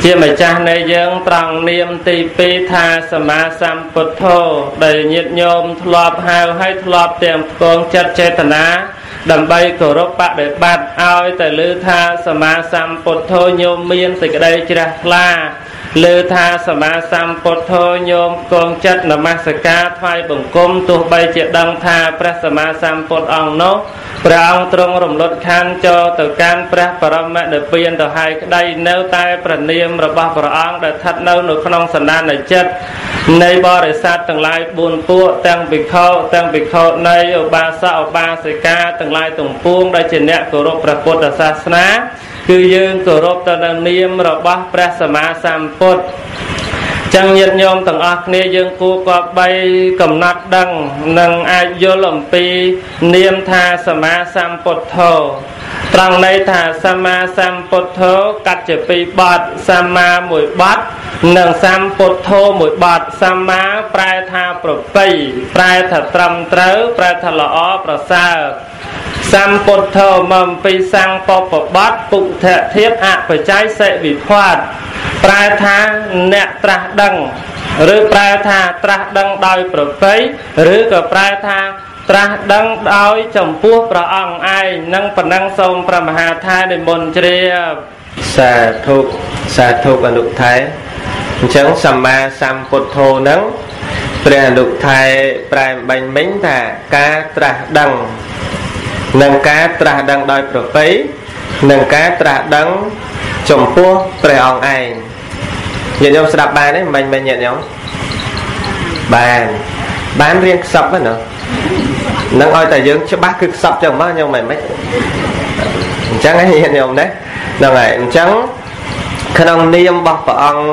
ជាម្ចាស់នៃយើងត្រង់នាមទី2ថាសម្មាសម្ពុទ្ធោដែលញាតិញោមធ្លាប់ហៅឲ្យធ្លាប់ទាំងផ្គងចិត្តចេតនាដើម្បីគោរពបដិបត្តិឲ្យតែលើថាសម្មាសម្ពុទ្ធោញោមមានសេចក្តីជ្រះថ្លា លើថាសម្មាសម្ពុទ្ធោញោមកងចិត្តនមស្ការថ្វាយបង្គំទោះបីជាដឹងថាព្រះសម្មាសម្ពុទ្ធអង្គនោះព្រះអង្គទ្រង់រំលត់ខណ្ឌចូលទៅកាន់ព្រះបរមនិព្វានទៅហើយក្តីនៅតែប្រនាមរបស់ព្រះអង្គដែលស្ថិតនៅនៅក្នុងសន្តានចិត្តនៃបរិស័ទទាំងឡាយ4ពួកទាំងភិក្ខុទាំងភិក្ខុនៃឧបាសកឧបាសិកាទាំងឡាយទាំងពួងដែលជាអ្នកគោរពព្រះពុទ្ធសាសនា គឺយើងគោរពទៅនឹងនាមរបស់ព្រះសម្មាសម្ពុទ្ធចឹងញាតិញោមទាំងអស់គ្នាយើងគួរគប្បីកំណត់ដឹងនិងអាចយល់អំពីនាមថាសម្មាសម្ពុទ្ធោត្រង់ន័យថាសម្មាសម្ពុទ្ធោកាត់ជាពីរបទសម្មាមួយបទនិងសម្ពុទ្ធោមួយបទសម្មាប្រែថាប្រពៃប្រែថាត្រឹមត្រូវប្រែថាល្អប្រសើរ សម្ពុទ្ធោមកអំពីសង្ពពបត្តិពុទ្ធធៀបអបច្ច័យសិវិភ័តប្រែថាអ្នកត្រាស់ដឹងឬប្រែថាត្រាស់ដឹងដោយប្រពៃឬក៏ប្រែថាត្រាស់ដឹងដោយចំពោះព្រះអង្គឯងនឹងប៉ុណ្ណឹងសូមព្រះមហាថានិមន្តជ្រាបសាធុសាធុអនុថែអញ្ចឹងសម្មាសម្ពុទ្ធោនឹងព្រះអនុថែប្រែបាញ់មិញថាការត្រាស់ដឹង និងការត្រាស់ដឹងដោយប្រពៃនិងការត្រាស់ដឹងចំពោះព្រះអង្គឯងញាតិញោមស្ដាប់បានទេមិនមិនញាតិញោមបានបានរៀនខ្សឹបហ្នឹងនឹងឲ្យតែយើងច្បាស់គឺខ្សឹបចឹងមកញោមមិនមិនអញ្ចឹងឯងញាតិញោមណាហ្នឹងហើយអញ្ចឹងក្នុងនាមរបស់ព្រះអង្គ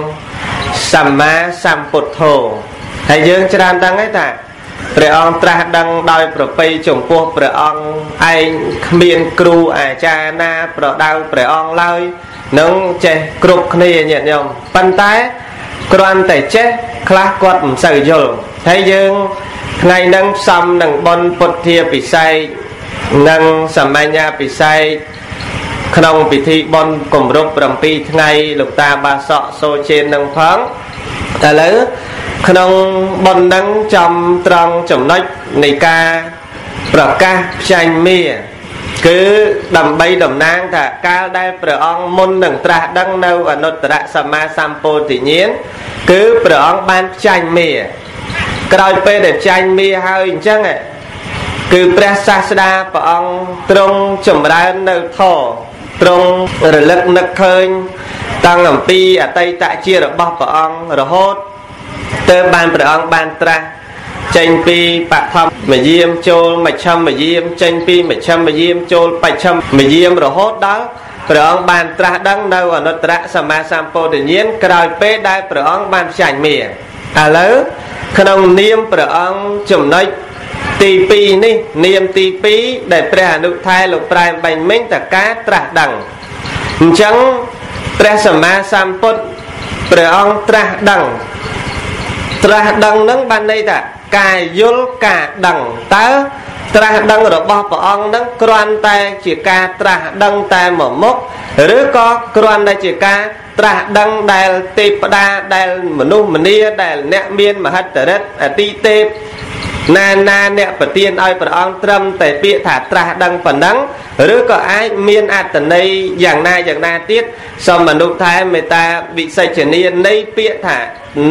សម្មាសម្ពុទ្ធោហើយយើងច្រើនដឹងហើយថា ព្រះអង្គត្រាស់ដឹងដោយប្រពៃចំពោះព្រះអង្គឯងគ្មានគ្រូអាចារ្យណាប្រដៅព្រះអង្គឡើយនឹងចេះគ្រប់គ្នាញាតិញោមប៉ុន្តែគ្រាន់តែចេះខ្លះគាត់មិនសូវយល់ហើយយើងថ្ងៃហ្នឹងផ្សំនឹងបុណ្យពុទ្ធាពិសេសនិងសម្បញ្ញពិសេសក្នុងពិធីបុណ្យគម្រប់7ថ្ងៃលោកតាបាសកសូជេននឹងផង ឥឡូវក្នុងបុណ្យនឹងចំត្រង់ចំណុចនៃការប្រកាសផ្សាយមាគឺដើម្បីតំណាងថាកាលដែលព្រះអង្គមុននឹងត្រាស់ដឹងនៅអនុត្តរសម្មាសម្ពោធិញ្ញាណគឺព្រះអង្គបានផ្ចាញ់មាក្រោយពេលដែលផ្ចាញ់មាហើយអញ្ចឹងគឺព្រះសាស្តាព្រះអង្គទ្រង់ចម្រើននៅធម៌ទ្រង់រលឹកនឹកឃើញ តាំងអំពីអតីតជារបស់ព្រះអង្គរហូតទៅបានព្រះអង្គបានត្រាស់ចេញពីបឋមមយាមចូលមជ្ឈមមយាមចេញពីមជ្ឈមមយាមចូលបច្ឆមមយាមរហូតដល់ព្រះអង្គបានត្រាស់ដឹងនៅអនុត្តរសម្មាសម្ពោធិញ្ញាណក្រោយពេលដែលព្រះអង្គបានផ្សាយមាឥឡូវក្នុងនាមព្រះអង្គចំណុចទី2នេះនាមទី2ដែលព្រះអនុថែលោកប្រែបាញ់មិញតការត្រាស់ដឹងអញ្ចឹង ព្រះសម្មាសម្ពុទ្ធព្រះអង្គត្រាស់ដឹងត្រាស់ដឹងនឹងបានន័យថាការយល់ការដឹងតើត្រាស់ដឹងរបស់ព្រះអង្គនឹងគ្រាន់តែជាការត្រាស់ដឹងតែមួយមុខឬក៏គ្រាន់តែជាការត្រាស់ដឹងដែលទេពតាដែលមនុស្សម្នាដែលអ្នកមានមហិទ្ធិរិទ្ធអតិទេព ណាណាអ្នកប្រទានឲ្យព្រះអង្គត្រឹមតែពាក្យថាត្រាស់ដឹងប៉ុណ្ណឹងឬក៏អាចមានអត្តន័យយ៉ាងណាយ៉ាងណាទៀតសូមមនុស្សថែមេត្តាវិសេចនានៃពាក្យថា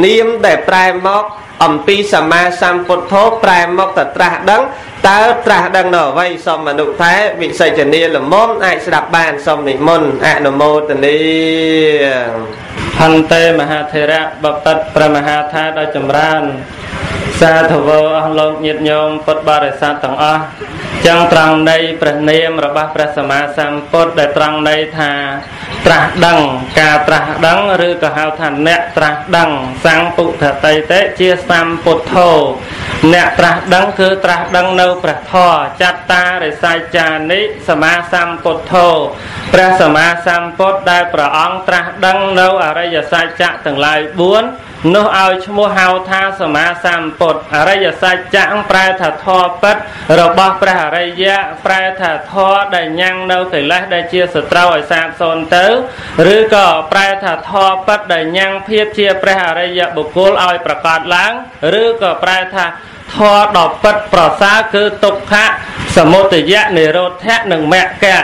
នាមដែលប្រែមកអំពីសម្មាសម្ពុទ្ធោប្រែមកទៅត្រាស់ដឹងតើត្រាស់ដឹងនៅអ្វីសូមមនុស្សថែវិសេចនាលមមអាចស្ដាប់បានសូមនិមន្តអនុមោទនីហន្តេមហាធិរៈបបិទ្ធព្រះមហាថាដ៏ចម្រើន សាធវអស់លោកញាតិញោមពុទ្ធបរិស័ទទាំងអស់ចឹងត្រង់នៃព្រះនាមរបស់ព្រះសម្មាសម្ពុទ្ធដែលត្រង់នៃថាត្រាស់ដឹងការត្រាស់ដឹងឬក៏ហៅថាអ្នកត្រាស់ដឹងសង្ឃពុទ្ធតេតិជាសម្ពុទ្ធោអ្នកត្រាស់ដឹងគឺត្រាស់ដឹងនៅព្រះធម៌ចត្តារិស័យចានិសមាសម្ពុទ្ធោព្រះសម្មាសម្ពុទ្ធដែលព្រះអង្គត្រាស់ដឹងនៅអរិយសច្ចៈទាំងឡាយ4 នោះឲ្យឈ្មោះហៅថាសមាសម្ពុទ្ធអរិយសច្ចៈប្រែថាធម៌ពិតរបស់ព្រះអរិយៈប្រែថាធម៌ដែលញ៉ាំងនៅកិលេសដែលជាសត្រូវឲ្យសាបសូន្យទៅឬក៏ប្រែថាធម៌ពិតដែលញ៉ាំងភាពជាព្រះអរិយបុគ្គលឲ្យប្រកាសឡើង ឬក៏ប្រែថា ធម៌ដ៏ពិតប្រសើរគឺទុក្ខៈសមុទយៈនិរោធៈនិងមគ្គៈ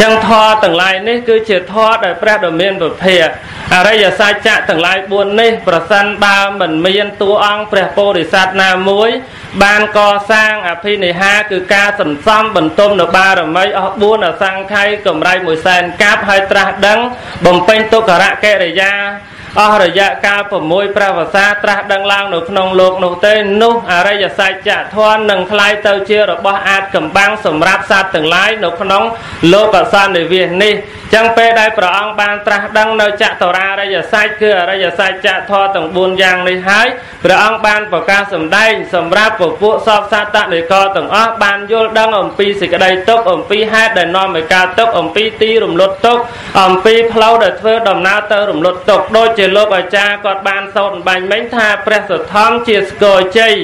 ចឹងធម៌ទាំងឡាយនេះគឺជាធម៌ដែលព្រះដ៏មានពភាអរិយសច្ចៈទាំងឡាយ4នេះប្រសិនបើមិនមានតួអង្គព្រះពោធិសត្វណាមួយ បានកសាងអភិនិហាគឺការសន្សំបន្ទុំនៅបារមីអស់4អសង្ខ័យកម្រៃ1សែនកាប់ហើយត្រាស់ដឹងបំពេញទុក្ករកិរិយា អស់រយៈកាល6ព្រះវស្សាត្រាស់ដឹងឡើងនៅក្នុងលោកនោះទេនោះអរិយសច្ចៈធម៌នឹងคล้ายទៅជារបស់អាចកំបាំងសម្រាប់សត្វទាំងឡាយនៅក្នុងលោកសន្និវាសនេះចឹងពេលដែលព្រះអង្គបានត្រាស់ដឹងនៅចតុរារិយសច្ចគឺអរិយសច្ចៈធម៌ទាំង4យ៉ាងនេះហើយព្រះអង្គបានប្រកាសសម្ដែងសម្រាប់ពពួកសពសត្វតនិកទាំងអស់បានយល់ដឹងអំពីសេចក្តីទុក្ខអំពីហេតុដែលនាំឲ្យកើតទុក្ខអំពីទីរំលត់ទុក្ខអំពីផ្លូវដែលធ្វើដំណើរទៅរំលត់ទុក្ខដូចជា លោកអាចារ្យគាត់បានសូត្របាញ់មិញថាព្រះសទ្ធំជាស្គរជ័យ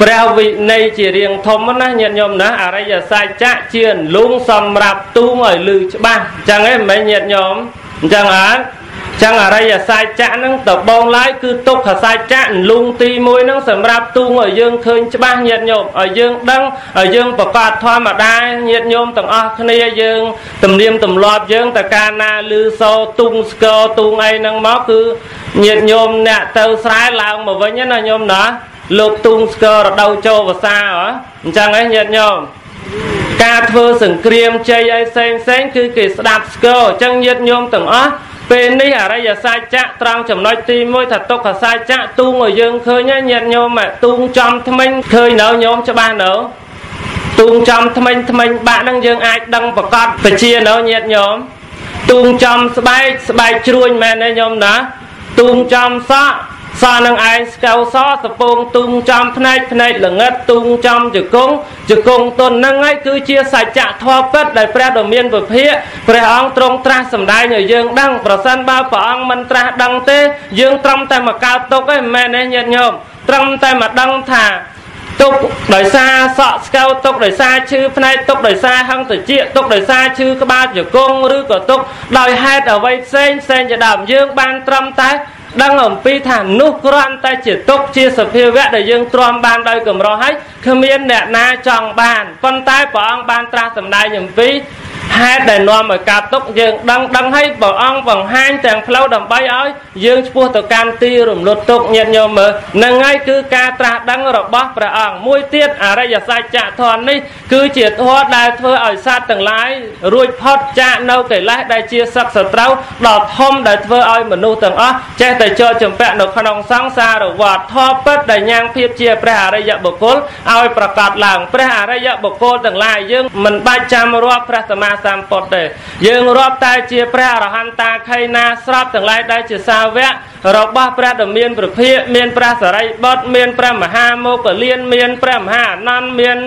ព្រះវិន័យជារៀងធំណាញាតិញោមណាអរិយសច្ចៈជាលងសម្រាប់ទូងឲ្យលឺច្បាស់អញ្ចឹងឯងមិនញាតិញោមអញ្ចឹងអត់ ចឹងអរិយសច្ចៈហ្នឹងតបងឡាយគឺទុក្ខសច្ចៈលុងទី1ហ្នឹងសម្រាប់ទូងឲ្យយើងឃើញច្បាស់ញាតិញោមឲ្យយើងដឹងឲ្យយើងប្រកាសធម្មតាញាតិញោមទាំងអស់គ្នាយើងទំនៀមទម្លាប់យើងតកាលណាឮសូទុងស្គរទូងអីហ្នឹងមកគឺញាតិញោមអ្នកទៅស្រែឡើងមកវិញណាញោមណាលោកទូងស្គររដូវចូលវសាហ៎អញ្ចឹងឯងញាតិញោមការធ្វើសង្គ្រាមជ័យអីផ្សេងផ្សេងគឺគេស្ដាប់ស្គរអញ្ចឹងញាតិញោមទាំងអស់ ពេលនេះអរិយសច្ចៈត្រង់ចំណុចទី1ថាទុក្ខសច្ចៈទូងឲ្យយើងឃើញញាតិញោមទូងចំថ្មិញឃើញនៅញោមច្បាស់នៅទូងចំថ្មិញថ្មិញបាក់ហ្នឹងយើងអាចដឹងប្រកាសបជានៅញាតិញោមទូងចំស្បែកស្បែកជ្រួញមែនទេញោមណាទូងចំសក់ សនឹងឯងស្កៅសសពងទុំចំផ្នែកផ្នែកល្ងិតទុំចំជង្គង់ជង្គង់ទុននឹងឯងគឺជាសច្ចៈធម៌ពិតដែលព្រះដ៏មានពភាព្រះអង្គទ្រង់ត្រាស់សម្ដែងឲ្យយើងដឹងប្រសិនបើព្រះអង្គមិនត្រាស់ដឹងទេយើងត្រឹមតែមកកើតទុកឯងមិនមែនទេញាតិញោមត្រឹមតែមកដឹងថាទុកដោយសារសក់ស្កៅទុកដោយសារឈឺផ្នែកទុកដោយសារហឹងតិចទុកដោយសារឈឺក្បាលជង្គង់ឬក៏ទុកដោយហេតុអ្វីផ្សេងផ្សេងជាដើមយើងបានត្រឹមតែ ដឹងអំពីថានោះគ្រាន់តែជាទុកជាសភាវៈដែលយើងទ្រាំបានដោយកម្រោះហើយគ្មានអ្នកណាចង់បានប៉ុន្តែព្រះអង្គបានត្រាស់សម្ដែងអំពី ហេតុដែលនាំឲ្យកើតទុកយើងដឹងដឹងហើយព្រះអង្គបង្ហាញទាំងផ្លូវដើម្បីឲ្យយើងឆ្ពោះទៅកាន់ទីរំលត់ទុកញាតិញោមមើលនឹងហើយគឺការត្រាស់ដឹងរបស់ព្រះអង្គមួយទៀតអរិយសច្ចធម៌នេះគឺជាធម៌ដែលធ្វើឲ្យសត្វទាំងឡាយរួចផុតចាកនៅកិលេសដែលជាសក្សត្រូវដ៏ធំដែលធ្វើឲ្យមនុស្សទាំងអស់ចេះតែចូលចម្ពាក់នៅក្នុងសង្សារវដ្តធម៌ពិតដែលញ៉ាំងភាពជាព្រះអរិយបុគ្គលឲ្យប្រកាសឡើងព្រះអរិយបុគ្គលទាំងឡាយយើងមិនបាច់ចាំរាប់ព្រះសម្មាសម្ពុទ្ធទេយើងរាប់តែជាព្រះអរហន្តាខៃណាស្រាប់ទាំងឡាយដែលជាសាវករបស់ព្រះដ៏មានព្រះភិក្ខមានព្រះសរិបុត្រមានព្រះមហាមោគលានមានព្រះមហាអនន្តមាន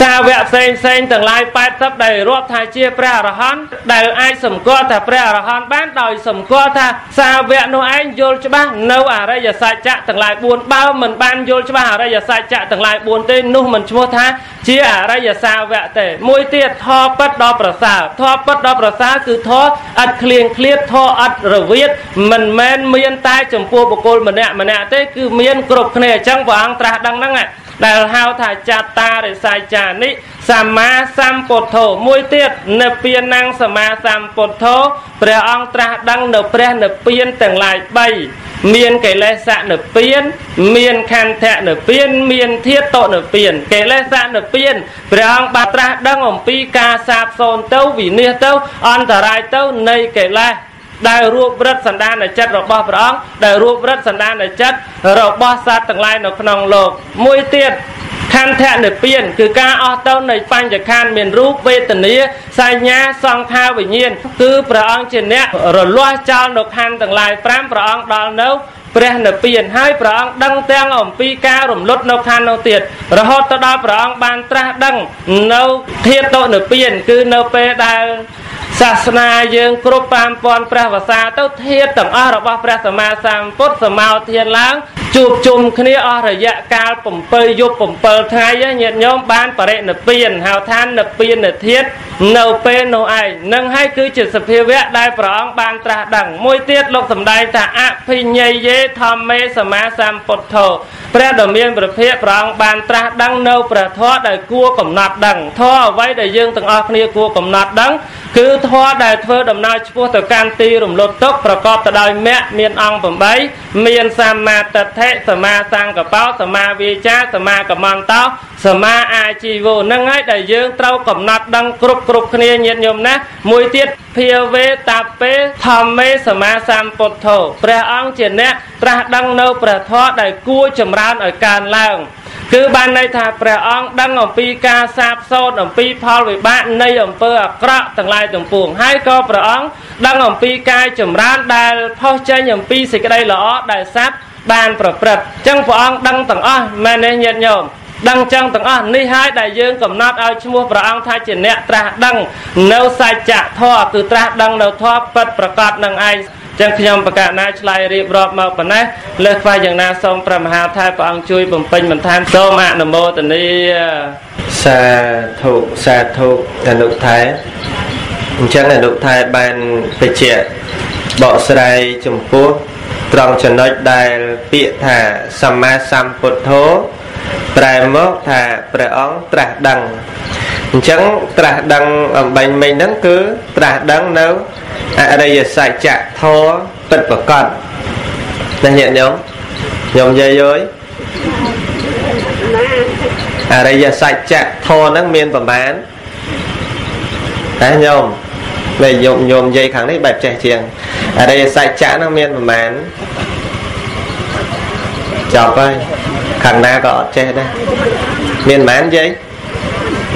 សាវកផ្សេងផ្សេងទាំងឡាយ80ដែលរាប់ថាជាព្រះអរហន្តដែលអាចសម្គាល់ថាព្រះអរហន្តបានដោយសម្គាល់ថាសាវកនោះឯងយល់ច្បាស់នៅអរិយសច្ចៈទាំងឡាយ4បើមិនបានយល់ច្បាស់អរិយសច្ចៈទាំងឡាយ4ទេនោះមិនឈ្មោះថាជាអរិយសាវកទេមួយទៀតធម៌ពិតដ៏ប្រសើរធម៌ពិតដ៏ប្រសើរគឺធម៌ឥតឃ្លៀងឃ្លាតធម៌ឥតរវិតមិនមែនមានតែចំពោះបុគ្គលម្នាក់ម្នាក់ទេគឺមានគ្រប់គ្នាអញ្ចឹងព្រះអង្គត្រាស់ដឹងហ្នឹងដែលហៅថាចតារិស័យចានិសម្មាសម្ពុទ្ធោមួយទៀតនិព្វានសមាសម្ពុទ្ធោព្រះអង្គត្រាស់ដឹងនៅព្រះនិព្វានទាំងឡាយ3 មានកិលេសៈនិព្វានមានខន្ធៈនិព្វានមានធាតុនិព្វានកិលេសៈនិព្វានព្រះអង្គបានត្រាស់ដឹងអំពីការសាបសូន្យទៅវិនិច្ឆ័យទៅ អន្តរាយទៅនៃកិលេសដែលរួបរិទ្ធសន្តានចិត្តរបស់ព្រះអង្គដែលរួបរិទ្ធសន្តានចិត្តរបស់សត្វទាំងឡាយនៅក្នុងលោកមួយទៀត ខន្ធៈនិព្វានគឺការអស់ទៅនៃបញ្ចខណ្ឌមានរូបវេទនាសញ្ញាសង្ខារវិញ្ញាណគឺព្រះអង្គជាអ្នករលាស់ចោលនៅខណ្ឌទាំងឡាយ5ព្រះអង្គដល់នៅព្រះនិព្វានហើយព្រះអង្គដឹងទាំងអំពីការរំលត់នៅខណ្ឌនោះទៀតរហូតទៅដល់ព្រះអង្គបានត្រាស់ដឹងនៅធាតុនិព្វានគឺនៅពេលដែល សសាសនាយើងគ្រប់5000ព្រះវស្សាទៅធាតទាំងអស់របស់ព្រះសម្មាសម្ពុទ្ធសមោធានឡើងជួបជុំគ្នាអស់រយៈកាល7យប់7ថ្ងៃញាតិញោមបានបរិនិព្វានហៅថានិព្វានធាតនៅពេលនោះឯងនឹងហើយគឺជាសភាវៈដែលព្រះអង្គបានត្រាស់ដឹងមួយទៀតលោកសម្ដែងថាអភិញ្ញយេធម្មេសម្មាសម្ពុទ្ធោព្រះដ៏មានព្រះភិក្ខព្រះអង្គបានត្រាស់ដឹងនៅព្រះធម៌ដែលគួរកំណត់ដឹងធម៌អ្វីដែលយើងទាំងអស់គ្នាគួរកំណត់ដឹង គឺធម៌ដែលធ្វើដំណើរឆ្ពោះទៅកាន់ទីរំលត់ទុកប្រកបទៅដោយមគ្គមានអង្គ8មានសម្មាទិដ្ឋិសមាសង្កបោសមាវាចាសមាកមន្តោសមាអាជីវោនឹងហើយដែលយើងត្រូវកំណត់ដឹងគ្រប់គ្រប់គ្នាញាតិញោមណាមួយទៀតភាវេតាពេធម្មេសមាសម្ពុទ្ធោព្រះអង្គជាអ្នកត្រាស់ដឹងនៅព្រះធម៌ដែលគួរចម្រើនឲ្យកើនឡើង គឺបានន័យថាព្រះអង្គដឹងអំពីការសាបសូន្យអំពីផលវិបាកនៃអំពើអាក្រក់ទាំងឡាយទាំងពួងហើយក៏ព្រះអង្គដឹងអំពីការចម្រើនដែលផុសចេញអំពីសេចក្តីល្អដែលសត្វបានប្រព្រឹត្តអញ្ចឹងព្រះអង្គដឹងទាំងអស់មែនទេញាតិញោមដឹងចឹងទាំងអស់នេះហើយដែលយើងកំណត់ឲ្យឈ្មោះព្រះអង្គថាជាអ្នកត្រាស់ដឹងនៅសច្ចធម៌គឺត្រាស់ដឹងនៅធម៌ពិតប្រកបនឹងឯង ចឹងខ្ញុំបកណាឆ្លើយរៀបរាប់មកប៉ុណ្ណេះលើសខ្វះយ៉ាងណាសូមព្រះមហាថែព្រះអង្គជួយបំពេញបន្ថែមសូមអនុមោទនាសាធុសាធុអនុថែអញ្ចឹងអនុថែបានបញ្ជាក់បកស្រាយចំពោះត្រង់ចំណុចដែលពាក្យថាសម្មាសម្ពុទ្ធោ ប្រែមកថាព្រះអង្គត្រាស់ដឹងអញ្ចឹងត្រាស់ដឹងអំបញ្ញមិញហ្នឹងគឺត្រាស់ដឹងនៅអរិយសច្ចៈធម៌ពិតប្រកបណាញាតិញោមញោមយាយអើយអរិយសច្ចៈធម៌ហ្នឹងមានប្រមាណតែញោមពេលញោមញោមនិយាយខាងនេះបែបចេះជាងអរិយសច្ចៈហ្នឹងមានប្រមាណចប់ហើយ ខាងណាក៏អត់ចេះដែរមានប៉ុន្មានយាយ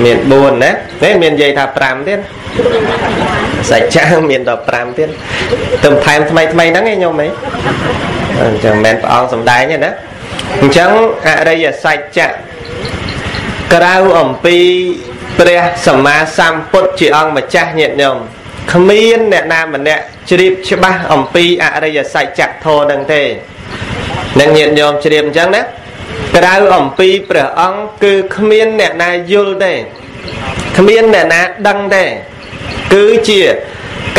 មាន4ណានេះមាននិយាយថា5ទៀតសច្ចៈមានដល់5ទៀតទៅថែមថ្មីថ្មីហ្នឹងឯងញោមឯងអញ្ចឹងមិនព្រះអង្គសំដែងទេណាអញ្ចឹងអរិយសច្ចៈក្រៅអំពីព្រះសម្មាសម្ពុទ្ធជាអង្គម្ចាស់ញាតិញោមគ្មានអ្នកណាម្នាក់ជ្រាបច្បាស់អំពីអរិយសច្ចៈធម៌នឹងទេនឹងញាតិញោមជ្រាបអញ្ចឹងណា ក្រៅអំពីព្រះអង្គគឺគ្មានអ្នកណាយល់ទេគ្មានអ្នកណាដឹងទេគឺជា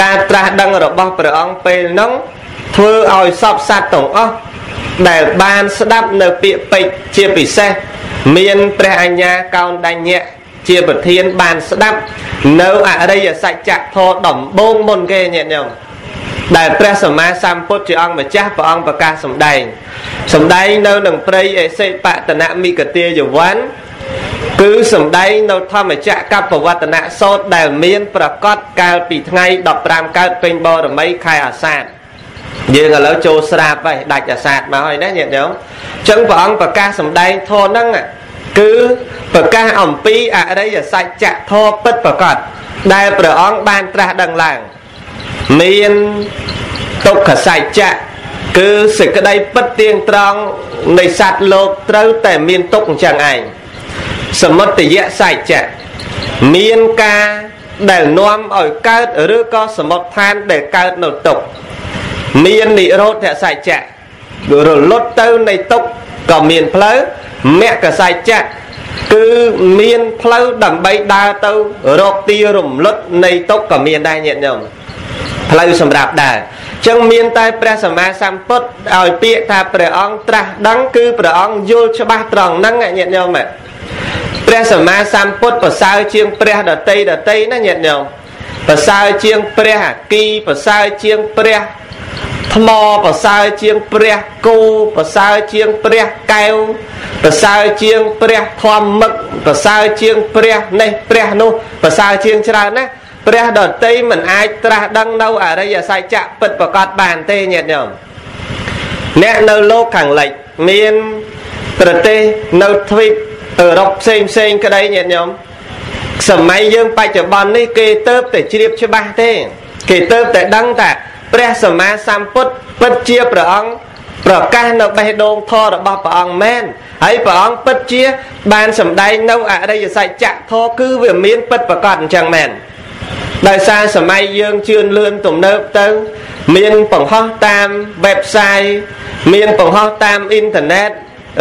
ការត្រាស់ដឹងរបស់ព្រះអង្គពេលនោះធ្វើឲ្យសពសត្វទាំងអស់ដែលបានស្ដាប់នៅពាក្យពេចជាពិសេសមានព្រះអញ្ញាកោនដញ្ញៈជាប្រធានបានស្ដាប់នៅអរិយសច្ចធម៌ដំបូងមុនគេញាតិញោម ដែលព្រះសម្មាសម្ពុទ្ធជាអង្គម្ចាស់ព្រះអង្គប្រកាសសម្ដែងសម្ដែងនៅនឹងព្រៃអេសេបតនមិកទាយវ័នគឺសម្ដែងនៅធម្មចក្រកបវត្តនៈសោតដែលមានប្រកាសកាលពីថ្ងៃ15កើតពេញបរមីខែអាសាឍយើងឥឡូវចូលស្រាបហើយដាច់អាសាឍមកហើយណាញាតិញោមអញ្ចឹងព្រះអង្គប្រកាសសម្ដែងធម៌ហ្នឹងគឺប្រកាសអំពីអរិយសច្ចធម៌ពិតប្រកបដែលព្រះអង្គបានត្រាស់ដឹងឡើង មានទុក្ខសច្ចៈគឺសេចក្តីពិតទៀងត្រង់នៃសត្វលោកត្រូវតែមានទុក្ខអញ្ចឹងឯងសមុត្តយៈសច្ចៈមានការដែលនាំឲ្យកើតឬក៏សមុទ្ឋានដែលកើតនៅទុក្ខមាននិរោធសច្ចៈរលត់ទៅនៃទុក្ខក៏មានផ្លូវមគ្គសច្ចៈគឺមានផ្លូវដើម្បីដើរទៅរកទីរំលត់នៃទុក្ខក៏មានដែរញាតិញោម ផ្លូវសម្រាប់ដើរចឹងមានតែព្រះសម្មាសម្ពុទ្ធឲ្យពាក្យថាព្រះអង្គត្រាស់ដឹងគឺព្រះអង្គយល់ច្បាស់ត្រង់ហ្នឹងញាតិញោមព្រះសម្មាសម្ពុទ្ធប្រសើរជាងព្រះដតីដតីណាញាតិញោមប្រសើរជាងព្រះអគីប្រសើរជាងព្រះថ្មប្រសើរជាងព្រះគូប្រសើរជាងព្រះកែវប្រសើរជាងព្រះធម្មមឹកប្រសើរជាងព្រះនេះព្រះនោះប្រសើរជាងច្រើនណា ព្រះដតីមិនអាចត្រាស់ដឹងនៅអរិយសច្ចៈពិតប្រកបបានទេញាតិញោមអ្នកនៅលោកខាងលិចមានប្រទេសនៅទ្វីបអឺរ៉ុបផ្សេងផ្សេងក្តីញាតិញោមសម័យយើងបច្ចុប្បន្ននេះគេទៅតែជ្រាបច្បាស់ទេ គេទៅតែដឹងថាព្រះសម្មាសម្ពុទ្ធពិតជាព្រះអង្គប្រកាសនៅបេះដូងធម៌របស់ព្រះអង្គមែនហើយព្រះអង្គពិតជា បានសម្ដែងនៅអរិយសច្ចៈធម៌គឺវាមានពិតប្រកបអញ្ចឹងមែន ដោយសារសម័យយើងជឿនលឿនទំនើបទៅ មានបង្ហោះតាម website មានបង្ហោះតាមអ៊ីនធឺណិត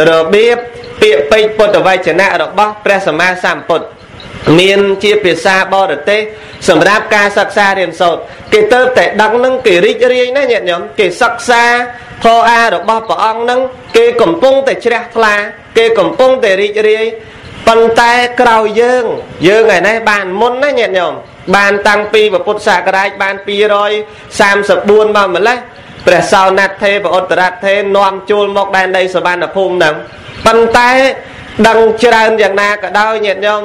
របៀបពាក្យពេចន៍ពុទ្ធវចនៈរបស់ព្រះសម្មាសម្ពុទ្ធមានជាភាសាបរទេសសម្រាប់ការសិក្សារៀនសូត្រគេទៅតែដឹងនឹងគេរីករាយណាញាតិញោមគេសិក្សាធម៌អារបស់ព្រះអង្គនឹងគេកំពុងតែជ្រះថ្លា គេកំពុងតែរីករាយប៉ុន្តែក្រោយយើង យើងឯនេះបានមុនណាញាតិញោម បានតាំងពីពុទ្ធសករាជបាន234មកម្លេះព្រះសោណាត់ទេព្រះឧត្តរទេនាំជួលមកដែនដីសវណ្ណភូមិហ្នឹងប៉ុន្តែដឹងច្រើនយ៉ាងណាក៏ដោយញាតិញោម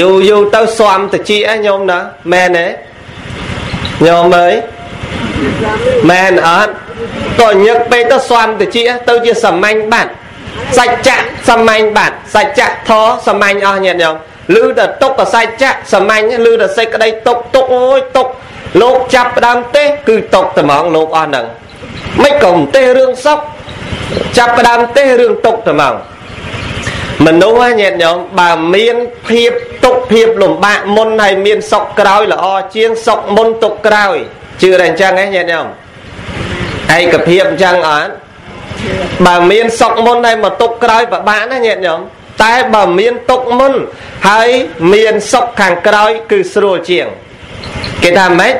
យូរយូរទៅស៊ំតិចឯងញោមណាមែនទេញោមអើយមែនអត់ក៏ញឹកពេកទៅស៊ំតិចទៅជាសាមញ្ញបាត់សច្ចៈសាមញ្ញបាត់សច្ចៈធរសាមញ្ញអស់ញាតិញោម ឮតែទុកកសច្ចៈសាមញ្ញឮតែសេចក្តីទុកទុកអូយទុកលោកចាប់ដើមទេសគឺទុកតែហ្មងលោកអស់ហ្នឹងមិនក៏ទេសរឿងសុខចាប់ដើមទេសរឿងទុកតែហ្មងមនុស្សញាតិញោមបើមានភាពទុកភាពលំបាកមុនហើយមានសុខក្រោយល្អជាងសុខមុនទុកក្រោយជឿតែអញ្ចឹងហ៎ញាតិញោមឯកភាពអញ្ចឹងអត់បើមានសុខមុនហើយមកទុកក្រោយពិបាកណាញាតិញោម តែបើមានទុកមុន ហើយមានសុខខាងក្រោយគឺស្រួលជាង គេថាម៉េច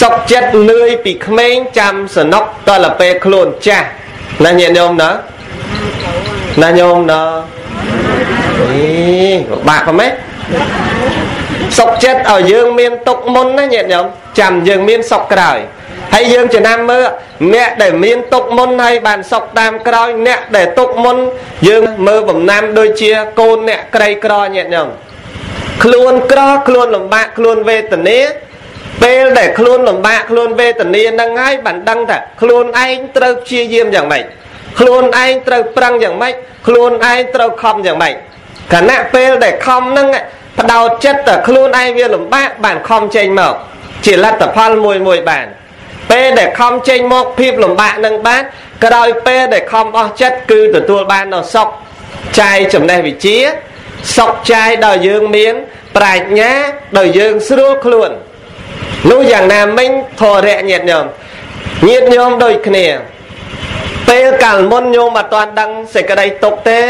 សុខចិត្តលឿយពីក្មេងចាំសនុកតលពេលខ្លួនចាស់ណាញាតិញោមណាណាញោមណាអីពិបាកប៉ុណ្ណេះសុខចិត្តឲ្យយើងមានទុកមុនណាញាតិញោមចាំយើងមានសុខក្រោយ ហើយយើងចំណាំមើលអ្នកដែលមានទុកមុនហើយបានសុខតាមក្រោយអ្នកដែលទុកមុនយើងមើលបំណាំដូចជាកូនអ្នកក្រីក្រញាតិញោមខ្លួនក្រខ្លួនលំបាកខ្លួនវេទនាពេលដែលខ្លួនលំបាកខ្លួនវេទនានឹងហើយបានដឹងថាខ្លួនឯងត្រូវព្យាយាមយ៉ាងម៉េចខ្លួនឯងត្រូវប្រឹងយ៉ាងម៉េចខ្លួនឯងត្រូវខំយ៉ាងម៉េចខណៈពេលដែលខំនឹងបដោតចិត្តតែខ្លួនឯងវាលំបាកបានខំចេញមកជាលទ្ធផលមួយមួយបាន ពេលដែលខំចេញមកភាពលំបាកនឹងបានក្រោយពេលដែលខំអស់ចិត្តគឺទទួលបាននៅសុខចាយចំណេះវិជ្ជាសុខចាយដល់យើងមានប្រាជ្ញាដល់យើងស្រួលខ្លួននោះយ៉ាងណាមិញធរៈញាតញោមញាតញោមដូចគ្នា ពេលកាលមុនញោមអត់ទាន់ដឹងសេចក្តីទុកទេ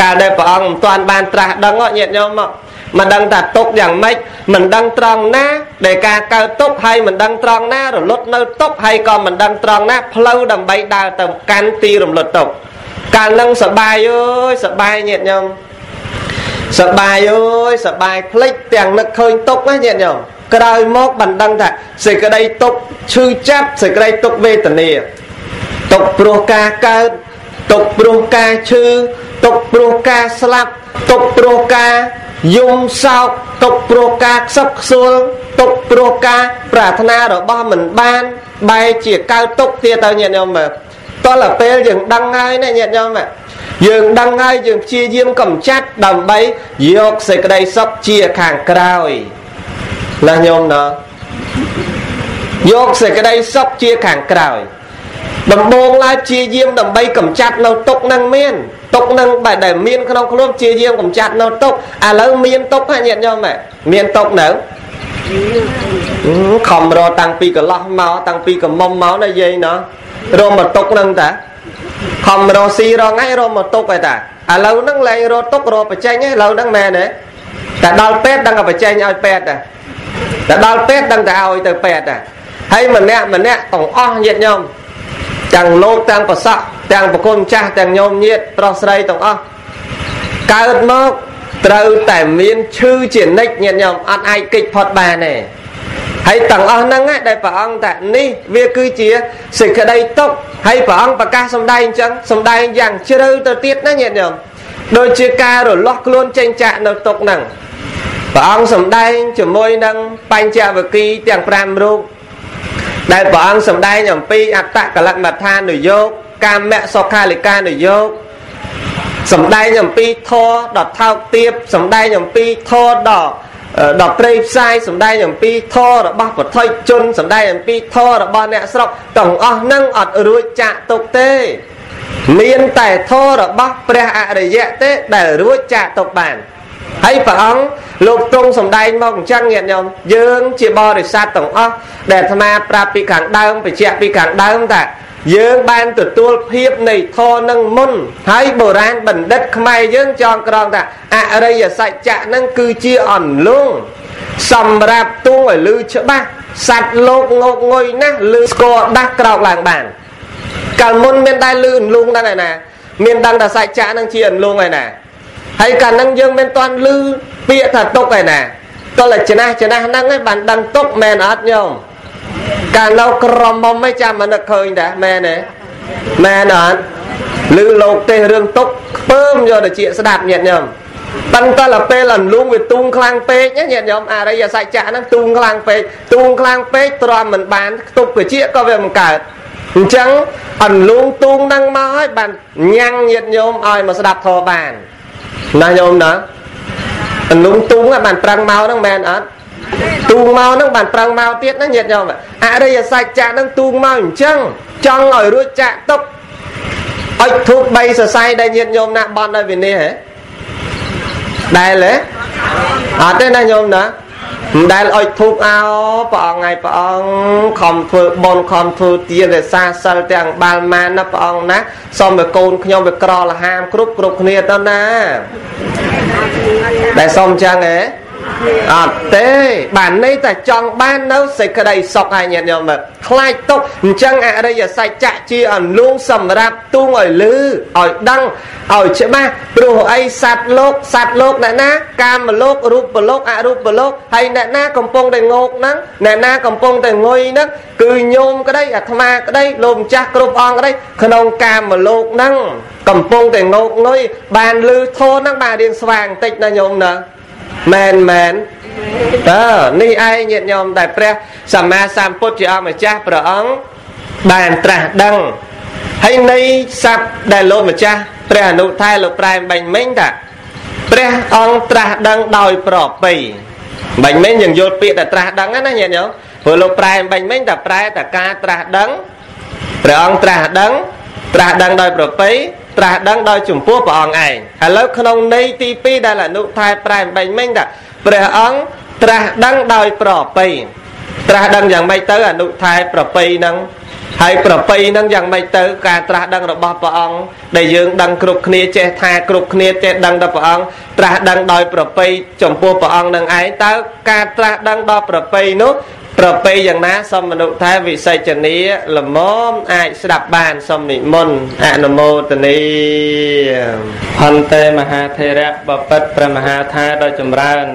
កាលដែលព្រះអង្គមិនទាន់បានត្រាស់ដឹងញាតញោមមកមិនដឹងថាទុកយ៉ាងម៉េច មិនដឹងត្រង់ណា ដែលការកើតទុកហើយមិនដឹងត្រង់ណារលត់នៅទុកហើយក៏មិនដឹងត្រង់ណាផ្លូវដើម្បីដើរទៅកាន់ទីរំលត់ទុកកាលនឹងសបាយអើយសបាយញាតិញោមសបាយអើយសបាយភ្លេចទាំងនឹកឃើញទុកណាញាតិញោមក្រោយមកបានដឹងថាសេចក្តីទុកឈឺចាប់សេចក្តីទុកវេទនាទុកព្រោះការកើតទុកព្រោះការឈឺទុកព្រោះការស្លាប់ទុកព្រោះការ យំសោកទុកព្រោះការខ្សឹបខ្សួលទុកព្រោះការប្រាថ្នារបស់មិនបានបែរជាកើតទុកទៀតទៅញាតិញោមមើលតលពេលយើងដឹងហើយណាញាតិញោមយើងដឹងហើយយើងព្យាយាមកំចាត់ដើម្បីយកសេចក្តីសុខជាខាងក្រោយណាញោមណាយកសេចក្តីសុខជាខាងក្រោយដំបងឡើយព្យាយាមដើម្បីកំចាត់នៅទុកនឹងមាន ទុកនឹងបែរដែលមានក្នុងខ្លួនព្យាយាមកំចាត់នៅទុកឥឡូវមានទុកហ่ะញាតិញោមមានទុកនៅខំរតាំងពីកន្លោះមកតាំងពីកមុំមកណាយាយណោះរមមកទុកនឹងតាខំរស៊ីរងៃរមមកទុកឯតាឥឡូវហ្នឹងលែងរទុករបច្ចេញឯឥឡូវហ្នឹងមែនទេតែដល់ពេទ្យដឹងតែបច្ចេញឲ្យពេទ្យតែដល់ពេទ្យដឹងតែឲ្យទៅពេទ្យតែហើយម្នាក់ម្នាក់ទាំងអស់ញាតិញោម ទាំងលោកទាំងប្រសក់ទាំងប្រគុណចាស់ទាំងញោមញាតប្រុសស្រីទាំងអស់កើតមកត្រូវតែមានឈឺជានិច្ចញាតិញោមអត់អាចគេចផុតបានទេហើយទាំងអស់ហ្នឹងដែលព្រះអង្គថានេះវាគឺជាសេចក្តីទុកហើយព្រះអង្គប្រកាសសម្ដែងអញ្ចឹងសម្ដែងយ៉ាងជ្រៅទៅទៀតណាញាតិញោមដូចជាការរលាស់ខ្លួនចេញចាក់នៅទុកហ្នឹងព្រះអង្គសម្ដែងជាមួយនឹងបញ្ចវគិទាំង5រូប ដែលព្រះអង្គសម្ដែងអំពីអត្តកលមដ្ឋានុយោគកាមសុខាលិកានុយោគសម្ដែងអំពីធរដ៏ថោកទាបសម្ដែងអំពីធរដ៏ដល់ព្រៃផ្សាយសម្ដែងអំពីធររបស់បឋិជនសម្ដែងអំពីធររបស់អ្នកស្រុកទាំងអស់នឹងអត់រួចចាក់ទុកទេ មានតែធររបស់ព្រះអរិយៈទេដែលរួចចាក់ទុកបាន ហើយព្រះអង្គលោកទ្រង់សំដែងមកអញ្ចឹងញាតិញោមយើងជាបរិស័ទទាំងអស់ដែលអាត្មាប្រាប់ពីខាងដើមបញ្ជាក់ពីខាងដើមថាយើងបានទទួលភាពនៃធម៌នឹងមុនហើយបុរាណបណ្ឌិតខ្មែរយើងចងក្រងថាអរិយសច្ចៈនឹងគឺជាអន្លង់សម្រាប់ទួងឲ្យលឺច្បាស់សัตว์លោកងោកងុយណាស់លឺស្គរដាស់ក្រោកឡើងបាន កាលមុនមានដែរលឺអន្លង់ហ្នឹងឯណាមានដឹងថាសច្ចៈនឹងជាអន្លង់ឯណា ហើយកាលហ្នឹងយើងមិនទាន់លឺពាក្យថាទុកឯណាតលចណាស់ចណាស់ហ្នឹងឯងបានដឹងទុកមែនអត់ញោមកាលនៅក្រមុំឯងចាំមិននឹកឃើញដែរមែនទេមែនអត់ឮលោកទេសរឿងទុកខ្ពើមយកទៅជាស្ដាប់ញាតិញោមប៉ុន្តែដល់ពេលអន្លូងវាទូងខ្លាំងពេកញាតិញោមអរិយសច្ចៈហ្នឹងទូងខ្លាំងពេកទូងខ្លាំងពេកទ្រាំមិនបានខ្ទប់វិជាក៏វាមិនកើតអញ្ចឹងអន្លូងទូងហ្នឹងមកហើយបានញ៉ាំងញាតិញោមឲ្យមកស្ដាប់ធម៌បាន ណាញោមណាអន្លូងទូងបានប្រឹងមកហ្នឹងមែនអត់ទូងមកហ្នឹងបានប្រឹងមកទៀតណាញាតិញោមអរិយសច្ចៈហ្នឹងទូងមកអញ្ចឹងចង់ឲ្យរួចចាក់ទុកអុជធូប3សរសៃដែលញាតិញោមណាបន់ឲ្យវិនិច្ឆ័យហ៎ដែលទេអត់ទេណាញោមណាមិន ដែលអុជធូបអោព្រះអង្គហើយព្រះអង្គខំធ្វើបន់ខំធ្វើទានរសាសិលទាំងបាល់ម៉ានណាព្រះអង្គណាសូមឲ្យកូនខ្ញុំវាក្រលហាមគ្រប់គ្រប់គ្នាទៅណាដែលសូមចឹងហ៎ អត់ទេបានន័យតែចង់បាននៅសេចក្តីសុខហើយញាតិញោមមើលខ្លាចទុកអញ្ចឹងអរិយសច្ចៈជាអន្លូងសម្រាប់ទូងឲ្យលឺឲ្យដឹងឲ្យច្បាស់ព្រោះអីសត្វលោកសត្វលោកអ្នកណា កាមលោករូបលោកអរូបលោកហើយអ្នកណាកំពុងតែងោកហ្នឹងអ្នកណាកំពុងតែងុយហ្នឹងគឺញោមក្តីអាត្មាក្តីលោកម្ចាស់គ្រប់អង្គក្តីក្នុងកាមលោកហ្នឹងកំពុងតែងោកងុយបានលឺធនហ្នឹងបានរៀងស្វាងបន្តិចណាញោមណា មែនមែនតើនេះឯងញាតិញោមដែលព្រះសម្មាសម្ពុទ្ធជាអង្គម្ចាស់ព្រះអង្គបានត្រាស់ដឹងហើយនៃស័ព្ទដែលលោកម្ចាស់ព្រះអនុថែលោកប្រែបាញ់មិញតាព្រះអង្គត្រាស់ដឹងដោយប្រពៃបាញ់មិញយើងយល់ពាក្យតែត្រាស់ដឹងណាញាតិញោមព្រោះលោកប្រែបាញ់មិញតែប្រែតែការត្រាស់ដឹងព្រះអង្គត្រាស់ដឹងត្រាស់ដឹងដោយប្រពៃ ត្រាស់ដឹងដោយចំពោះព្រះអង្គឯងឥឡូវក្នុងន័យទី2ដែលអនុថែប្រែបាញ់មិញថាព្រះអង្គត្រាស់ដឹងដោយប្រពៃត្រាស់ដឹងយ៉ាងម៉េចទៅអនុថែប្រពៃហ្នឹងហើយប្រពៃហ្នឹងយ៉ាងម៉េចទៅការត្រាស់ដឹងរបស់ព្រះអង្គដែលយើងដឹងគ្រប់គ្នាចេះថាគ្រប់គ្នាចេះដឹងដល់ព្រះអង្គត្រាស់ដឹងដោយប្រពៃចំពោះព្រះអង្គនឹងឯងតើការត្រាស់ដឹងដល់ប្រពៃនោះ ប្រពៃយ៉ាងណាសូមមនុស្សថាវិសេចនីលមមអាចស្ដាប់បានសូមនិមន្តអនុមោទនីហន្តេមហាធេរៈបពិតព្រះមហាថាដ៏ចម្រើន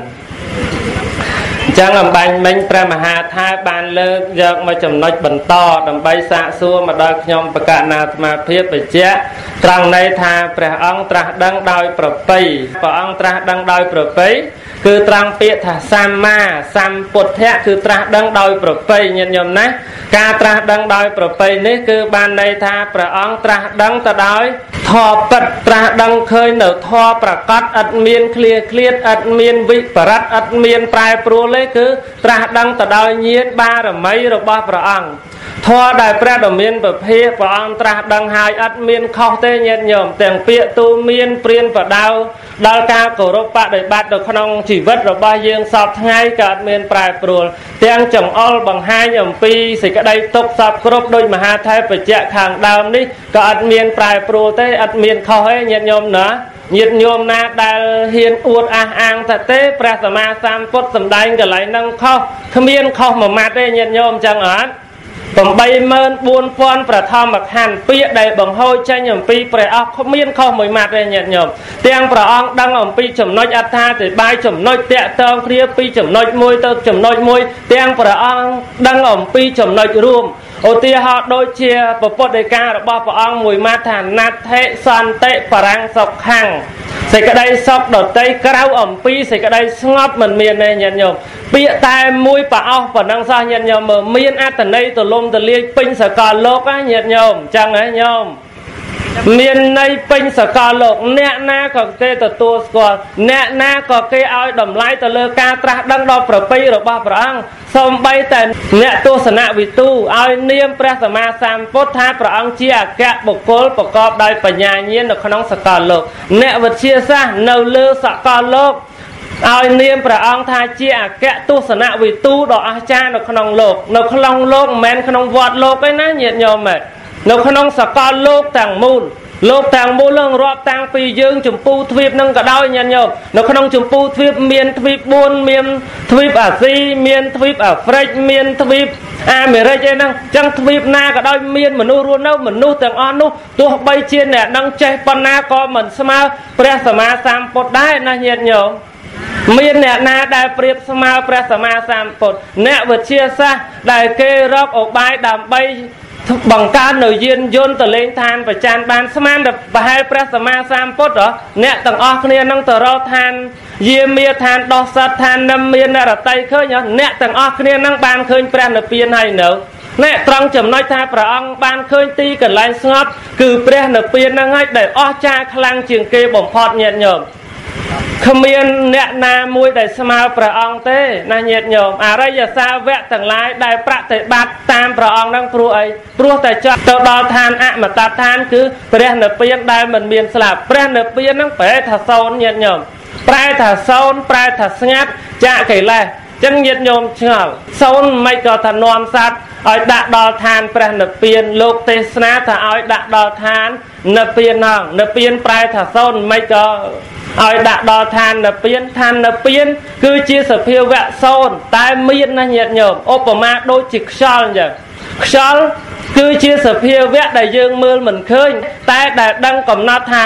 អញ្ចឹងអំបញ្ញមិញព្រះមហាថាបានលើកយកមកចំណុចបន្តដើម្បីសាកសួរមកដល់ខ្ញុំបកណាអាត្មាភាពបច្ចៈត្រង់ន័យថាព្រះអង្គត្រាស់ដឹងដោយប្រពៃព្រះអង្គត្រាស់ដឹងដោយប្រពៃ គឺត្រង់ពាក្យថាសម្មាសម្ពុទ្ធៈគឺត្រាស់ដឹងដោយប្រពៃញាតិញោមណាការត្រាស់ដឹងដោយប្រពៃនេះគឺបានន័យថាព្រះអង្គត្រាស់ដឹងទៅដោយធម៌ពិតត្រាស់ដឹងឃើញនៅធម៌ប្រកបឥតមានឃ្លាឃ្លាតឥតមានវិបរិតឥតមានប្រែប្រួលទេគឺត្រាស់ដឹងទៅដោយញាណបារមីរបស់ព្រះអង្គធម៌ដែលព្រះដ៏មានពភាព្រះអង្គត្រាស់ដឹងហើយអត់មានខុសទេញាតិញោមទាំងពាក្យទូមានព្រានប្រដៅដល់ការគោរពបដិបត្តិនៅក្នុងជីវិតរបស់យើងសពថ្ងៃក៏អត់មានប្រែប្រួលទាំងចង្អុលបង្ហាញអំពីសេចក្តីទុកសពគ្រប់ដោយមហាថេបច្ចៈខាងដើមនេះក៏អត់មានប្រែប្រួលទេអត់មានខុសទេញាតិញោមណាញាតិញោមណាដែលហ៊ានអួតអះអាងថាទេព្រះសម្មាសម្ពុទ្ធសម្ដែងកន្លែងហ្នឹងខុសគ្មានខុសមួយម៉ាត់ទេញាតិញោមចឹងអត់ 84000ប្រធមខណ្ឌពាក្យដែលបង្ហូរចេញអំពីព្រះអស់គ្មានខុសមួយម៉ាត់ទេញាតិញោមទាំងព្រះអង្គដឹងអំពីចំណុចអត្ថាធិប្បាយចំណុចតកតងគ្នាពីចំណុចមួយទៅចំណុចមួយ ទាំងព្រះអង្គដឹងអំពីចំណុចរួមឧទាហរណ៍ដូចជាពពុទ្ធដីការបស់ព្រះអង្គមួយម៉ាត់ថាណដ្ឋិសន្តិបរាំងសុខੰ សេចក្តីសុខដតីក្រៅអំពីសេចក្តីស្ងប់មិនមានទេញាតិញោមពាក្យតែមួយប្រអស់ប៉ុណ្ណឹងសោះញាតិញោមមើលមានអត្តន័យទលំទលាយពេញសកលលោកណាញាតិញោមចឹងហ៎ញោម មានន័យពេញសកលលោក អ្នកណាក៏គេទទួលស្គាល់អ្នកណាក៏គេឲ្យតម្លៃទៅលើការត្រាស់ដឹងដល់ប្រពៃរបស់ព្រះអង្គសូម្បីតែអ្នកទស្សនវិទូឲ្យនាមព្រះសម្មាសម្ពុទ្ធថាព្រះអង្គជាអគ្គបុគ្គលប្រកបដោយបញ្ញាញាណនៅក្នុងសកលលោក អ្នកវិទ្យាសាស្ត្រនៅលើសកលលោកឲ្យនាមព្រះអង្គថាជាអគ្គទស្សនវិទូដ៏អស្ចារ្យនៅក្នុងលោក នៅក្នុងលោកមិនមែនក្នុងវត្តលោកទេណាញាតិញោម នៅក្នុងសកលលោកទាំងមូលលោកទាំងមូលនឹងរាប់តាំងពីយើងចម្ពូទ្វីបនឹងក៏ដោយញាតិញោមនៅក្នុងចម្ពូទ្វីបមានទ្វីប4មានទ្វីបអាស៊ីមានទ្វីបអាហ្វ្រិកមានទ្វីបអាមេរិកអីហ្នឹងចឹងទ្វីបណាក៏ដោយមានមនុស្សរស់នៅមនុស្សទាំងអស់នោះទោះបីជាអ្នកនឹងចេះប៉ុណ្ណាក៏មិនស្មើព្រះសម្មាសម្ពុទ្ធដែរណាញាតិញោមមានអ្នកណាដែលប្រៀបស្មើព្រះសម្មាសម្ពុទ្ធអ្នកវិទ្យាសាស្ត្រដែលគេរកឧបាយដើម្បី បង្កើតនៅយានយន្តទៅលេងឋានប្រច័នបានស្មានតែប្រហែលព្រះសម្មាសម្ពុទ្ធអ្នកទាំងអស់គ្នានឹងទៅរកឋានយាមាឋានដោះសត្វឋាននឹមមានរតីឃើញអ្នកទាំងអស់គ្នានឹងបានឃើញព្រះនិព្វានហើយនៅនេះត្រង់ចំណុចថាព្រះអង្គបានឃើញទីកន្លែងស្ងប់គឺព្រះនិព្វានហ្នឹងហើយដែលអស្ចារ្យខ្លាំងជាងគេបំផុតញាតិញោម គ្មានអ្នកណាមួយដែលស្មើព្រះអង្គទេណាញាតិញោមអរិយសាវកទាំងឡាយដែលប្រតិបត្តិតាមព្រះអង្គនឹងព្រោះអីព្រោះតែចត់ទៅដល់ឋានអមតដ្ឋានគឺព្រះនិព្វានដែលមិនមានស្លាប់ព្រះនិព្វាននឹងប្រែថាសូន្យញាតិញោមប្រែថាសូន្យប្រែថាស្ងាត់ចាកកិលេសចឹងញាតិញោមឆ្ងល់សូន្យមិនក៏ថានាំសត្វឲ្យដាក់ដល់ឋានព្រះនិព្វានលោកទេសនាថាឲ្យដាក់ដល់ឋាននិព្វានហ្នឹងនិព្វានប្រែថាសូន្យមិនក៏ ឲ្យដាក់ដល់ឋាននិព្វានឋាននិព្វានគឺជាសភាវៈសូន្យតែមានណាញាតិញោមឧបមាដូចជាខ្យល់អញ្ចឹងខ្យល់គឺជាសភាវៈដែលយើងមើលមិនឃើញ តែដែលដឹងកំណត់ថា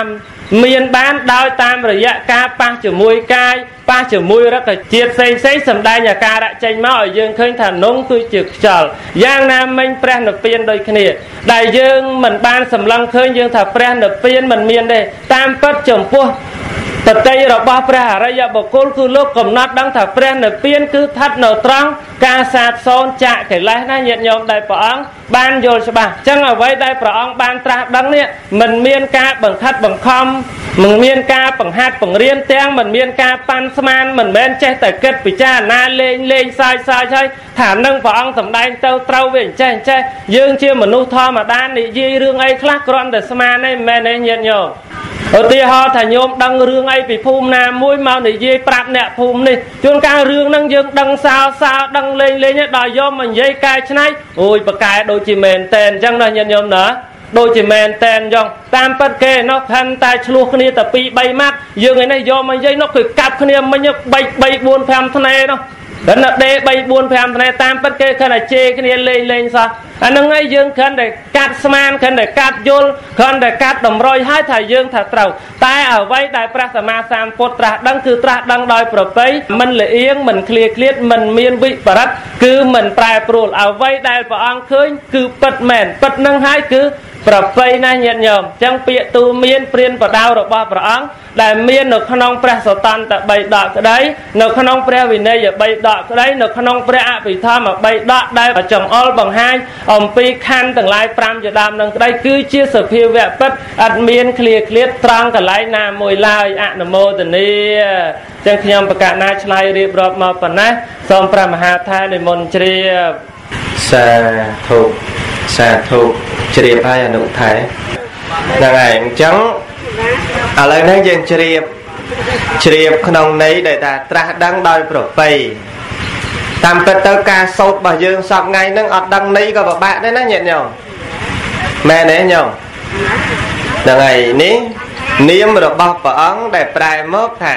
មានបានដោយតាមរយៈការប៉ះជាមួយកាយ ប៉ះជាមួយរកជាតិផ្សេងផ្សេងសំដែងអាការៈចេញមកឲ្យយើងឃើញថានងគឺជាខ្យល់យ៉ាងណាមិញព្រះនិព្វានដូចគ្នា ដែលយើងមិនបានសម្លឹងឃើញយើងថាព្រះនិព្វានមិនមានទេតាមពិតចំពោះតតិរបស់ព្រះអរិយបុគ្គលគឺលោកកំណត់ដឹងថាព្រះនិព្វានគឺស្ថិតនៅត្រង់ការសាបសូន្យចាកកិលេសណាញាតិញោមដែលព្រះអង្គបានយល់ច្បាស់អញ្ចឹងអ្វីដែលព្រះអង្គបានត្រាស់ដឹងនេះមិនមានការបង្ខិតបង្ខំមិនមានការបង្ហាត់បង្រៀនទាំងមិនមានការប៉ាន់ស្មានមិនមែនចេះតែគិតពិចារណាលេងលេងសាយសាយហើយថានឹងព្រះអង្គសម្ដែងទៅត្រូវវាអញ្ចេះអញ្ចេះយើងជាមនុស្សធម្មតានិយាយរឿងអីខ្លះគ្រាន់តែស្មានទេមិនមែនទេញាតិញោមឧទាហរណ៍ថាញោមដឹងរឿងអីពីភូមិណាមួយមកនិយាយប្រាប់អ្នកភូមិនេះជួនកាលរឿងហ្នឹងយើងដឹងសើសើដឹងលេងលេងដល់យកមកនិយាយកែច្នៃអូយប្រកែដូចជាមែនតែនអញ្ចឹងណាញាតិញោមណា ដូចជាមែនតែនយ៉ងតាមពិតគេនោះខណ្ឌតែឆ្លោះគ្នាតែ2 3ម៉ាត់យើងឯនេះយកមកនិយាយនោះគឺកាប់គ្នាមិញ3 3 4 5ថ្នេនោះដល់ណាដេ3 4 5ថ្ងៃតាមពិតគេគ្រាន់តែជេរគ្នាលេងលេងសោះអាហ្នឹងហើយយើងគ្រាន់តែកាត់ស្មានគ្រាន់តែកាត់យល់គ្រាន់តែកាត់តម្រុយឲ្យថាយើងថាត្រូវតែអ្វីដែលព្រះសម្មាសម្ពុទ្ធត្រាស់ដឹងគឺត្រាស់ដឹងដោយប្រពៃមិនលៀងមិនឃ្លាឃ្លាតមិនមានវិបរិតគឺមិនប្រែប្រួលអ្វីដែលព្រះអង្គឃើញគឺពិតមែនពិតនឹងហើយគឺ ប្រពៃណាញាតិញោមអញ្ចឹងពាក្យទូមានព្រានបដៅរបស់ព្រះអង្គដែលមាននៅក្នុងព្រះសតន្ត3ដកក្តីនៅក្នុងព្រះវិន័យ3ដកក្តីនៅក្នុងព្រះអភិធម្ម3ដកដែលចង្អុលបង្ហាញអំពីខណ្ឌទាំងឡាយ5ជាដើមនឹងក្តីគឺជាសភាវៈពិតអត់មានឃ្លាឃ្លាតត្រង់កន្លែងណាមួយឡើយអនុមោទនីចឹងខ្ញុំប្រកាសណាឆ្លើយរៀបរាប់មកប៉ុណ្ណេះសូមព្រះមហាថានិមន្តជ្រាបសាធុសាធុ ជ្រាបហើយអនុថែហ្នឹងហើយអញ្ចឹងឥឡូវនេះយើងជ្រាបជ្រាបក្នុងន័យដែលថាត្រាស់ដឹងដោយប្រពៃតាមពិតទៅការសោតរបស់យើងសពថ្ងៃហ្នឹងអត់ដឹងន័យក៏ពិបាកដែរណាញាតិញោមមែនទេញោមហ្នឹងហើយនេះនាមរបស់ព្រះអង្គដែលប្រែមកថា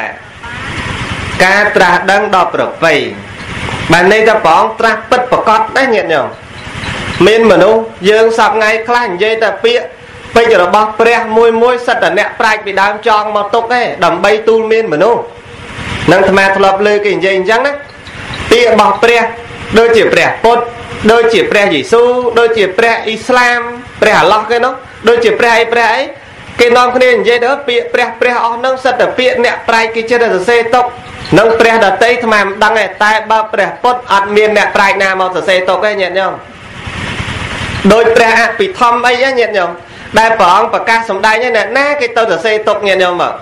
ការត្រាស់ដឹងដល់ប្រពៃបានន័យថាព្រះអង្គត្រាស់ពិតប្រកបដែរញាតិញោម មានមនុស្សយើងសពថ្ងៃខ្លះនិយាយតែពាក្យពេជ្ររបស់ព្រះមួយមួយសិតតអ្នកប្រាជ្ញពីដើមចងមកទុកទេដើម្បីទូលមានមនុស្សនឹងអាត្មាធ្លាប់លើគេនិយាយអញ្ចឹងណាពាក្យរបស់ព្រះដូចជាព្រះពុទ្ធដូចជាព្រះយេស៊ូដូចជាព្រះអ៊ីស្លាមព្រះអាឡោះគេនោះដូចជាព្រះអីព្រះអីគេនាំគ្នានិយាយទៅពាក្យព្រះព្រះអស់នឹងសិតតែពាក្យអ្នកប្រាជ្ញគេចិត្តសរសេរទុកនឹងព្រះដតីអាត្មាមិនដឹងទេតែបើព្រះពុទ្ធអត់មានអ្នកប្រាជ្ញណាមកសរសេរទុកទេញាតិញោម ដោយព្រះអភិធម្មអីញាតិញោមដែលព្រះអង្គប្រកាសសម្ដែងឯអ្នកណាគេទៅសរសេរទុកញាតិញោមមក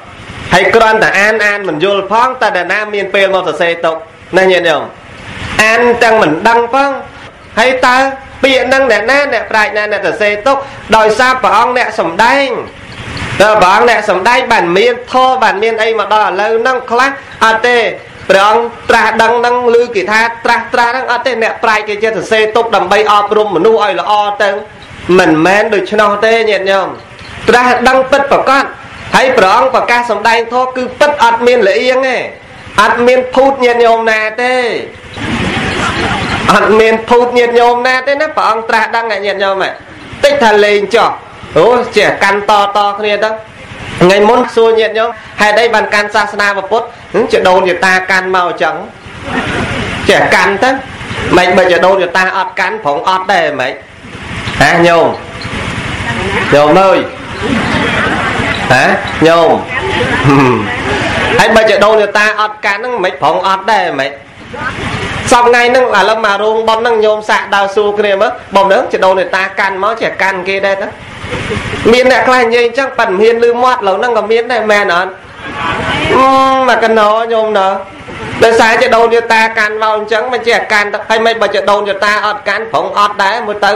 ហើយគ្រាន់តែអានអានមិនយល់ផងតែអ្នកណាមានពេលមកសរសេរទុកណាញាតិញោមអានទាំងមិនដឹងផងហើយតើពាក្យហ្នឹងអ្នកណាអ្នកប្រាជ្ញណាអ្នកសរសេរទុកដោយសារព្រះអង្គអ្នកសម្ដែងតើព្រះអង្គអ្នកសំដែងបានមានធម៌បានមានអីមកដល់ឥឡូវហ្នឹងខ្លះអត់ទេ ព្រះអង្គត្រាស់ដឹងហ្នឹងឬគេថាត្រាស់ត្រាស់ហ្នឹងអត់ទេអ្នកប្រាជ្ញគេចេះសរសេរទុកដើម្បីអប់រំមនុស្សឲ្យល្អទៅមិនមែនដូច្នោះទេញាតិញោមត្រាស់ដឹងពិតប្រកបហើយព្រះអង្គប្រកាសសម្ដែងធម៌គឺពិតអត់មានលៀងទេអត់មានភូតញាតិញោមណាទេអត់មានភូតញាតិញោមណាទេណាព្រះអង្គត្រាស់ដឹងញាតិញោមតិចថាលេងចោះអូចេះកាន់តតគ្នាទៅថ្ងៃមុនសួរញាតិញោមហេតុអីបានកាន់សាសនាពុទ្ធ ជាដូនជាតាកាន់មកអញ្ចឹងចេះកាន់ទៅមិនបើជាដូនជាតាអត់កាន់ប្រងអត់ដែរមិនហ៎ញោមញោមអើយហ៎ញោមហើយបើជាដូនជាតាអត់កាន់ហ្នឹងមិនប្រងអត់ដែរមិនសពថ្ងៃហ្នឹងឥឡូវមករោងបំហ្នឹងញោមសាក់ដើរសួរគ្នាមើលបំហ្នឹងជាដូននេតាកាន់មកជាកាន់គេដែរទៅមានអ្នកខ្លះនិយាយអញ្ចឹងប៉ិនមានលឺមាត់ឡូវហ្នឹងក៏មានដែរមែនអត់ អឺមកកណោញោមណោដោយសារជាដូននេតាកាន់មកអញ្ចឹងមិនជាកាន់ទៅហើយមិនបើជាដូននេតាអត់កាន់ប្រងអត់ដែរមើលទៅ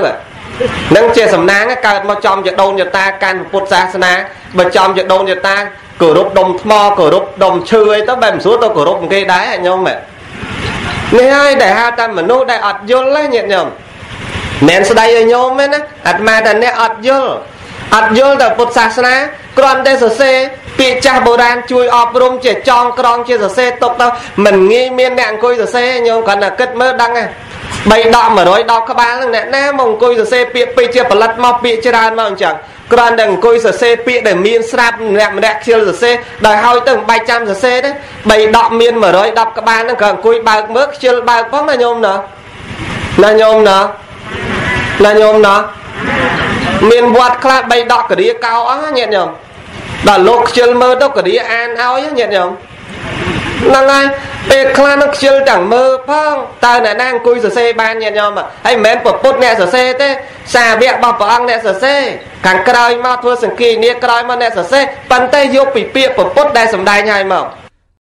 នឹងជាសំណាងកើតមកចំជាដូននេតាកាន់ពុទ្ធសាសនាបើចំជាដូននេតាគោរពដុំថ្មគោរពដុំឈើអីទៅបែបមិនស្រួលទៅគោរពគេដែរញោមហ៎នេះហើយដែលហៅថាមនុស្សដែលអត់យល់ណាញាតិញោមមិនស្ដីឲ្យញោមទេណាអាត្មាថាអ្នកអត់យល់អត់យល់ទៅពុទ្ធសាសនាគ្រាន់តែសរសេរ ពាក្យចាស់បុរាណជួយអប់រំជាចងក្រងជាសរសេរទុកទៅមិនងាយមានអ្នកអង្គុយសរសេរញោមគ្រាន់តែគិតមើលដឹងហ៎3ដក100ដកក្បាលហ្នឹងអ្នកណាមកអង្គុយសរសេរពាក្យពេចជាផលិតមកពាក្យច្រើនមកអញ្ចឹងគ្រាន់តែអង្គុយសរសេរពាក្យដែលមានស្រាប់ម្នាក់ម្នាក់ខ្ជិលសរសេរដោយហើយទៅមិនបាច់ចាំសរសេរទេ3ដកមាន110ក្បាលហ្នឹងក៏អង្គុយបើកមើលខ្ជិលបើកផងណាញោមណាណាញោមណាណាញោមណាមានវត្តខ្លះ3ដកករិយាកោអស់ញាតិញោម ដល់លោកខ្ជិលមើលទៅករិយាអានឲ្យញាតិញោមហ្នឹងហើយពេលខ្លះនឹងខ្ជិលទាំងមើលផងតើអ្នកណាអង្គុយសរសេរបានញាតិញោមហើយមិនមែនប្រពុតអ្នកសរសេរទេសាវករបស់ព្រះអង្គអ្នកសរសេរខាងក្រោយមកធ្វើសង្គីនេះក្រោយមកអ្នកសរសេរប៉ុន្តែយកពីពាក្យប្រពុតដែលសម្ដែងឲ្យមក